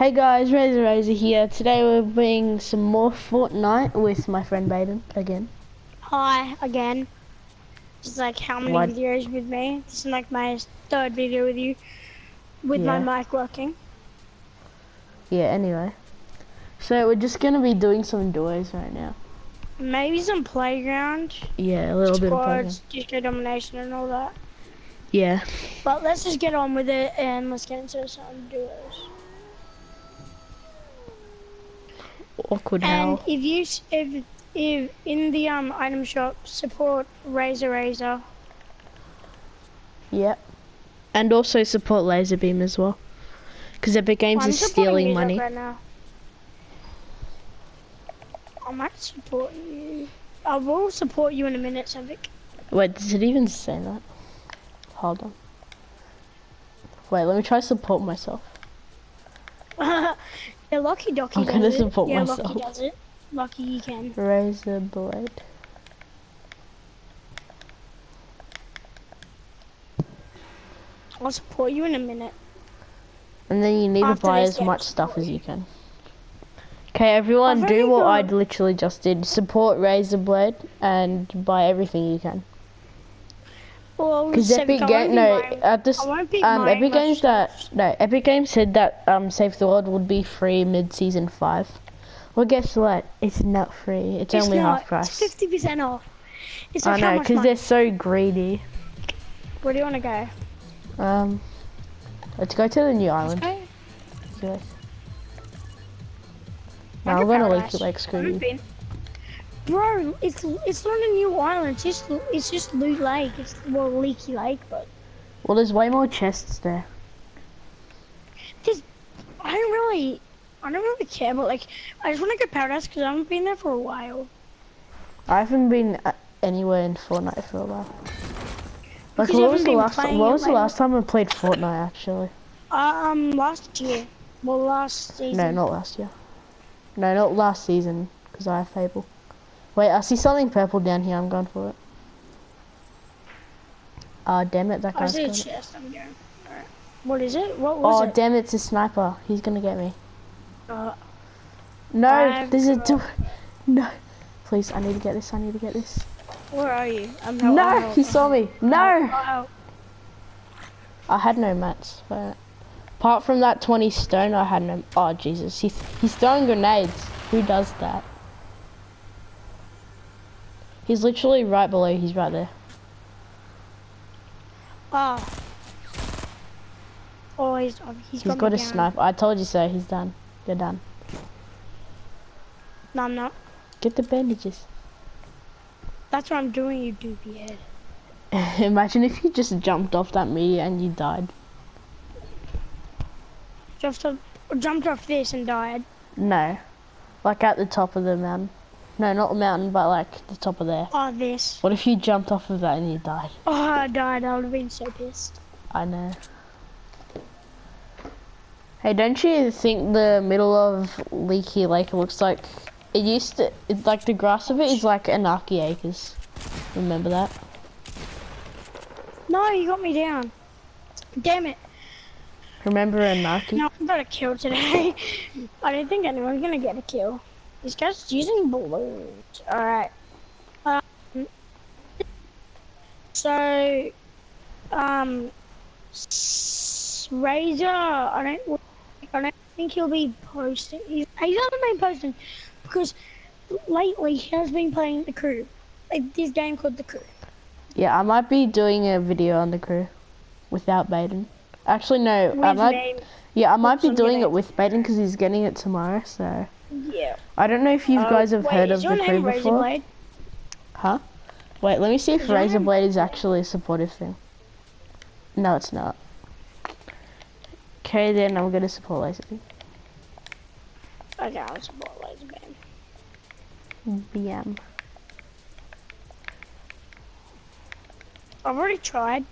Hey guys, Razor Razor here. Today we're playing some more Fortnite with my friend Baden again. Hi again. Just like how many What? videos with me? This is like my third video with you, with my mic working. Yeah, anyway. So we're just gonna be doing some duos right now. Maybe some playground, Yeah, a little bit of playground. disco domination, and all that. Yeah. But let's just get on with it and let's get into some duos. Awkward And if you if if in the um item shop support Razor Razor, Yep. And also support LazarBeam as well. Because Epic Games I'm is stealing money. right now. I might support you. I will support you in a minute, Sevik. Wait, does it even say that? Hold on. Wait, let me try support myself. yeah, Lucky Docky I'm gonna it. support yeah, myself. Lucky does it. Lucky you can. Razor Blade. I'll support you in a minute. And then you need to buy as much stuff as you. can. Okay, everyone, do what I literally just did. Support Razor Blade and buy everything you can. Well, Because Sevik, Epic I Game, no, at this, I um, Epic Games that, no, Epic Games said that, um, Save the World would be free mid-season 5. Well, guess what? It's not free. It's, It's only not. half price. It's fifty percent off. It's I like how know, because they're so greedy. Where do you want to go? Um, let's go to the new Let's island. go. Yes. No, Like I'm gonna paradise. Leaky Lake, Bro, it's it's not a new island. It's just it's just Loot Lake. It's well Leaky Lake, but Well, there's way more chests there. there's I don't really I don't really care. But like I just want to go Paradise because I haven't been there for a while. I haven't been uh, anywhere in Fortnite for a while. Like, Because what was the last? What was the last time I played Fortnite? Actually, Um, last year. Well, last season. no, not last year. No, not last season, because I have Fable. Wait, I see something purple down here. I'm going for it. Ah, damn it, that I guy's see a chest. I'm going. Alright. What is it? What was Oh, it? damn it, it's a sniper. He's gonna get me. Uh, No, I've there's a got- door. No, please, I need to get this. I need to get this. where are you? I'm No, he saw me. No. Oh, I had no mats, but apart from that 20 stone, I had no. Oh Jesus, he's he's throwing grenades. Who does that? He's literally right below. He's right there. oh. Oh, he's oh, he's He's got, got me a down. sniper. I told you so. He's done. You're done. No, I'm not. Get the bandages. That's what I'm doing, you doopy head. Imagine if you just jumped off that meteor and you died. Jumped um, off, jumped off this and died. No, like at the top of the mountain. No, not the mountain, but like the top of there. Oh, this. What if you jumped off of that and you died? Oh, I died. I would have been so pissed. I know. Hey, don't you think the middle of Leaky Lake looks like it used to? It, like the grass of it is like Anarchy Acres. Remember that? No, you got me down. Damn it. Remember Anarchy? No, I got a kill today. I don't think anyone's gonna get a kill. This guy's using balloons. Alright. Um, so, um, Razor, I don't, I don't think he'll be posting. He's, he hasn't been posting because lately he has been playing the crew. Like this game called the crew. Yeah, I might be doing a video on the crew without Baden. Actually, no, I With might. name, Yeah, I might be doing it with Baden because he's getting it tomorrow. So yeah. I don't know if you Uh, guys have wait, heard of the crew before. Huh? Wait, let me see if Is your name- Razorblade is actually a supportive thing. No, it's not. Okay, then I'm gonna support LazarBeam. Okay, I'll support Laserband. BM. I've already tried.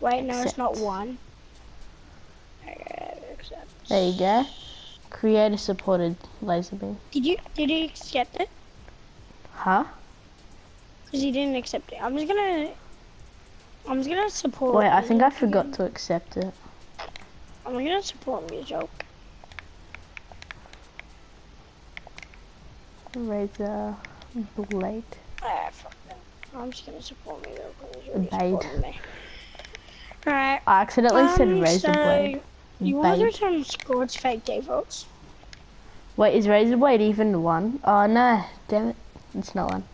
Wait, no, it's not one. Okay, accept. There you go. Creator supported LazarBeam. Did you did he accept it? Huh? Because he didn't accept it. I'm just gonna I'm just gonna support Wait, I think I forgot to accept it. I'm gonna support me joke. Razor blade. Ah, fuck them. I'm just gonna support me though. Blade. Alright. I accidentally um, said razor so blade. You want to some squads fake defaults? Wait, is Razor Blade even one? Oh no, damn it. It's not one.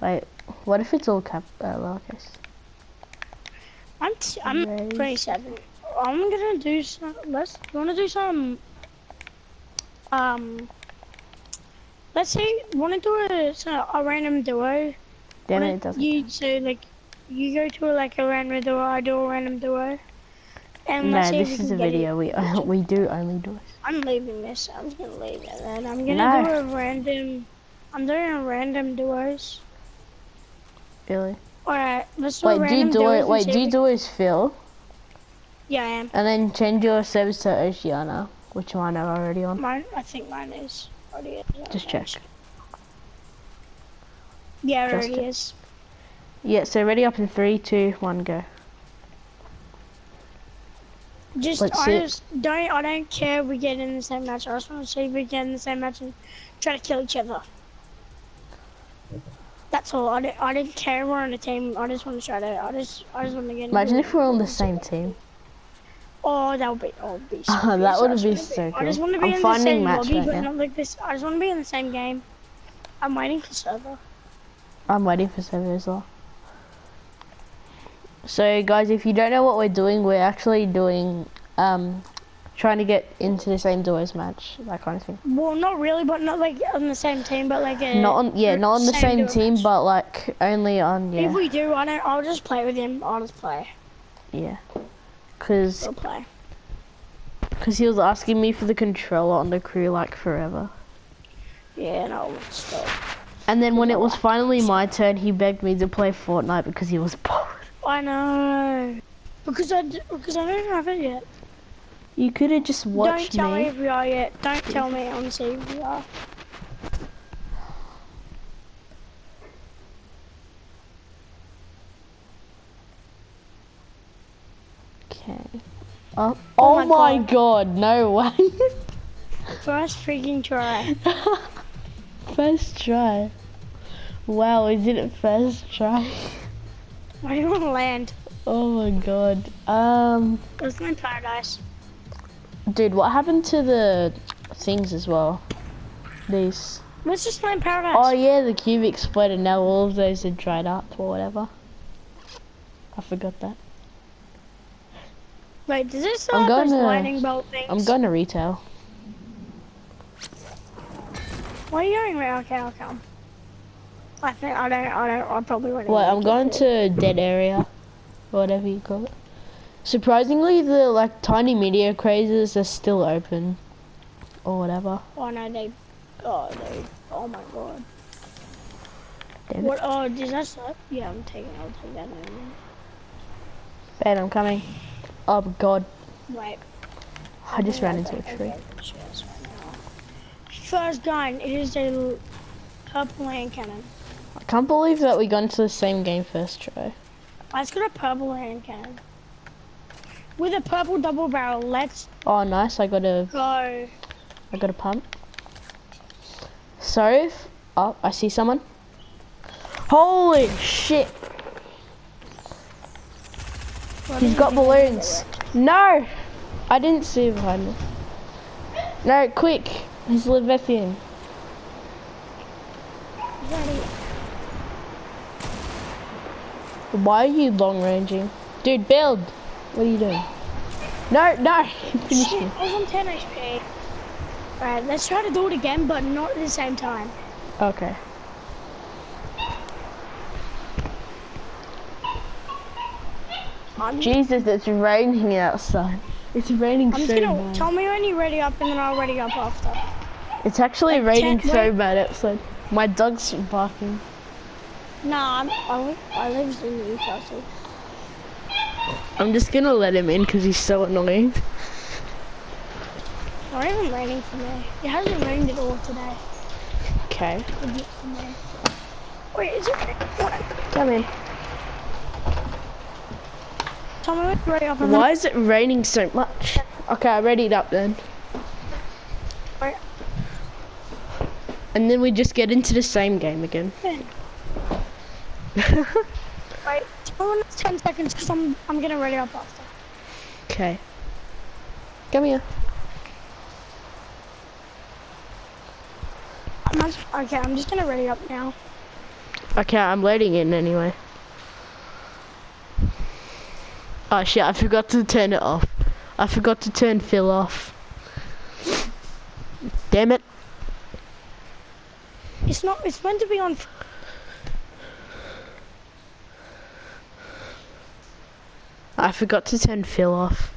Wait, what if it's all cap uh, lowercase? I'm t- I'm Raise. 27. I'm gonna do some. Let's. You wanna do some? Um. Let's say. Wanna do a so a random duo? Damn it, Wanna- it doesn't. You so like. You go to a, like a random duo. I do a random duo. And No, let's see if this is a video. We we do only do it. I'm leaving this. I'm just gonna leave it, and I'm gonna No. do a random. I'm doing a random duos. Really? Alright, let's do Wait, do you do it? Wait, do you do it fill? Yeah, I am. And then change your service to Oceania, which mine are already on. Mine, I think mine is. Already is. Just check. Yeah, it Just already check. is. Yeah, so ready up in three, two, one, go. Just, Let's I it. just don't, I don't care if we get in the same match. I just want to see if we get in the same match and try to kill each other. That's all. I don't, I don't care if we're on a team. I just want to try to, I just, I just want to get. Imagine if we're on the same team. Oh, that would be, oh, that would be. So that. I would just be so I just cool. want to be I'm in the same match lobby, right but now. not like this. I just want to be in the same game. I'm waiting for server. I'm waiting for server as well. So guys, if you don't know what we're doing, we're actually doing um trying to get into the same duos match, that kind of thing. Well, not really, but not like on the same team, but like a. Not on yeah, not on the same duo team, match. but like only on yeah. If we do, I don't. I'll just play with him. I'll just play. yeah. Cause, We'll play. cause he was asking me for the controller on the crew like forever. Yeah, and no, stop. And then when it was finally my turn, he begged me to play Fortnite because he was bored. I know. Because I, because I don't have it yet. You could have just watched don't tell me me. if we are yet. Don't tell me on see if we are. Okay. Oh, Oh oh, my my God. god, no way. First freaking try. first try. Wow, is it a first try? I do you want to land. Oh my god. Um, Let's land paradise. dude, what happened to the things as well? These. Let's just land paradise. Oh yeah, the cube exploded. Now all of those are dried up or whatever. I forgot that. Wait, does this I'm those lightning bolt things? I'm going to retail. Where are you going? Right, okay, I'll come. I think I don't. I don't. I probably won't. Well, even I'm going it. to dead area, whatever you call it. Surprisingly, the like tiny media crazes are still open, or whatever. Oh no, they. Oh, they. Oh my god. Damn it. What? Oh, does that suck? Yeah, I'm taking. I'll take that in. Ben, I'm coming. Oh god, Wait. I just ran into a tree. okay, cheers right now. First gun, it is a purple hand cannon. I can't believe that we got into the same game first try. I just got a purple hand cannon. With a purple double barrel, let's Oh, nice! I got a, go. I got a pump. Sorry. if- oh, I see someone. Holy shit! He's got balloons. No! I didn't see him behind me. No, quick! He's Leviathan. Ready. Why are you long ranging? Dude, build! What are you doing? No, no! Finish Shit, me. I was on 10 HP. Alright, let's try to do it again, but not at the same time. Okay. I'm, Jesus, it's raining outside. It's raining I'm so just gonna bad. tell me when you're ready up, and then I'll ready up after. It's actually like raining so bad outside. My dog's barking. Nah, I'm, I, I live in Newcastle. I'm just gonna let him in because he's so annoying. Not even raining for me. It hasn't rained at all today. Okay, A bit for me. Wait, is it raining? What? come in. Ready up, then Why is it raining so much? Okay, I readied up then. And then we just get into the same game again. Then. Wait, me it's 10 seconds because I'm, I'm gonna ready up faster. Okay. Come here. I'm just, okay, I'm just gonna ready up now. Okay, I'm loading in anyway. Oh shit, I forgot to turn it off. I forgot to turn fill off. Damn it. It's not, it's meant to be on. I forgot to turn fill off.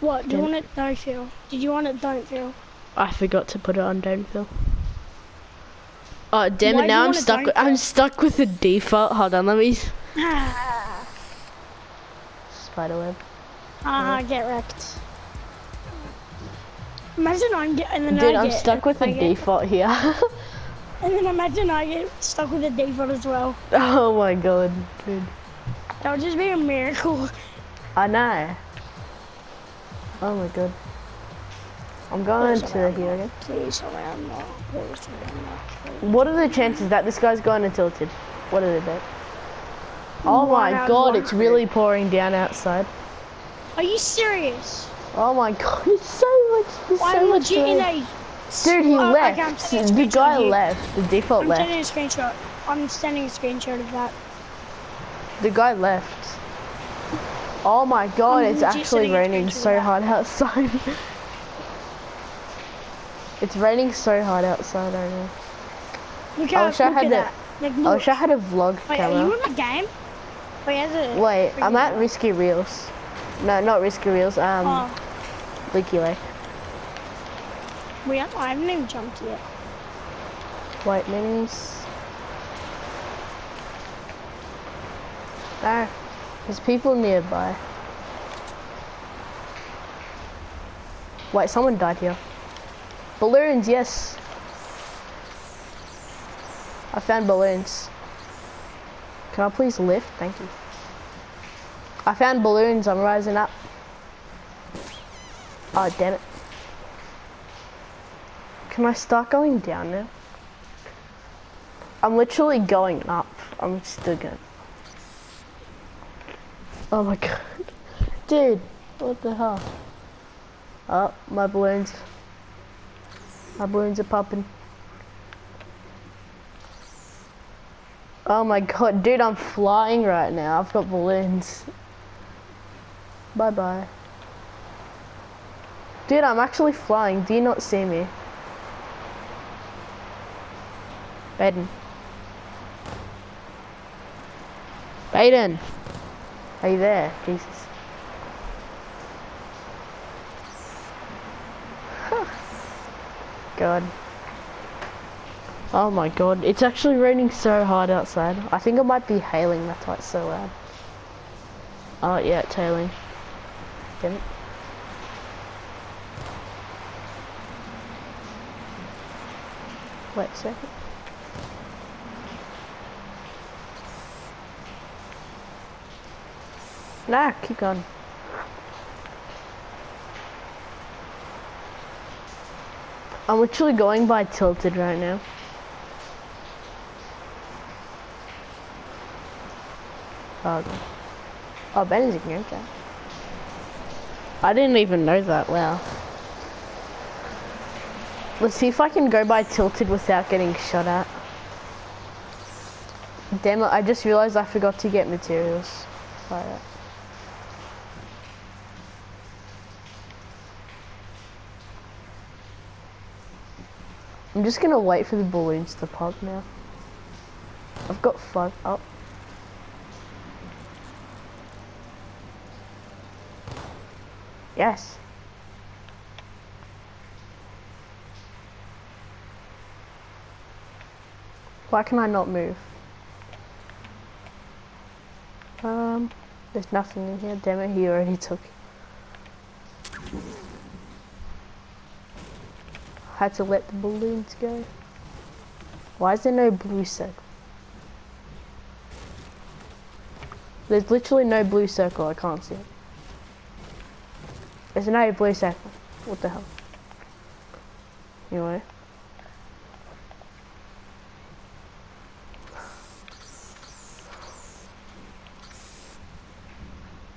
What? Do you want it? Don't feel. Did you want it? Don't feel. I forgot to put it on don't fill. Oh damn Why it, now I'm stuck with, I'm stuck with the default. Hold on, let me Ah, spiderweb. ah get wrecked. Imagine I'm get, and then Dude, I I'm get, stuck with the get- default here. And then imagine I get stuck with the default as well. oh my god, dude. That would just be a miracle. I know. Oh my god. I'm going Please to here again. Please around more. Please around more. please. What are the chances that this guy's going to tilted? What are they bet? Oh my god, it's really pouring down outside. Are you serious? Oh my god, it's so much, there's I'm so much legit in a. Dude, he Oh, left. a the guy left. The default I'm left. sending a screenshot. I'm sending a screenshot of that. The guy left. Oh my god, I'm it's actually raining so that. hard outside. it's raining so hard outside right now. Look I wish I had that. Like, I wish I had a vlog Wait, camera. are you in the game? Wait, has it? Wait, I'm at Risky Reels. No, not Risky Reels, um, Oh, Leaky Lake. we have, I haven't even jumped yet. White minis. No, there's people nearby. Wait, someone died here. Balloons, yes. I found balloons. Can I please lift? Thank you. I found balloons, I'm rising up. Oh, damn it. Can I start going down now? I'm literally going up. I'm still going. Oh my god. Dude, what the hell? Oh, my balloons. My balloons are popping. Oh my god, dude, I'm flying right now. I've got balloons. Bye bye. Dude, I'm actually flying. Do you not see me? Baden. Baden! Are you there? Jesus. God. Oh my god, it's actually raining so hard outside. I think it might be hailing, that's why it's so loud. Oh yeah, it's hailing. Damn it. Wait a second. Nah, keep going. I'm literally going by tilted right now. Oh, oh Ben is ignored that. I didn't even know that, wow. Let's see if I can go by tilted without getting shot at. Damn it, I just realized I forgot to get materials. Sorry. I'm just gonna wait for the balloons to pop now. I've got five up. Yes. Why can I not move? Um, there's nothing in here. Damn it, he already took. Had to let the balloons go. Why is there no blue circle? There's literally no blue circle. I can't see it. There's no blue circle. What the hell? Anyway.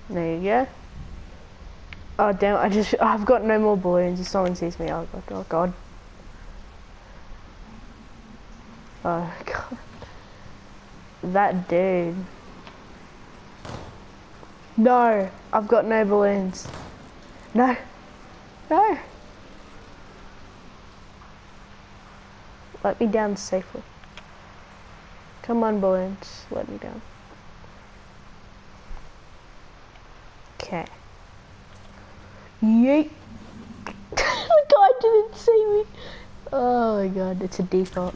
There you go. Oh damn, I just, I've got no more balloons if someone sees me, I'll like, oh god. Oh god. That dude. No, I've got no balloons. No. No. Let me down safely. Come on, balloons. Let me down. Okay. Yeet. the guy didn't see me. Oh my god, it's a default.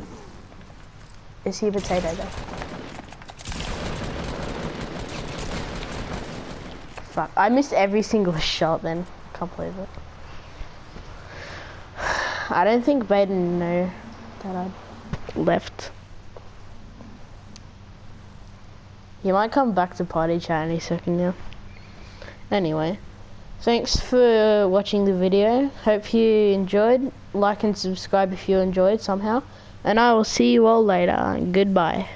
Is he a potato though? Fuck, I missed every single shot then. Can't believe it. I don't think Baden knew that I left. He might come back to party chat any second now. Anyway, thanks for watching the video. Hope you enjoyed. Like and subscribe if you enjoyed somehow. And I will see you all later. Goodbye.